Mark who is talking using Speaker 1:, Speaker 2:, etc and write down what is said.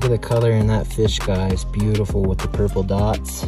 Speaker 1: Look at the color in that fish, guys. Beautiful with the purple dots.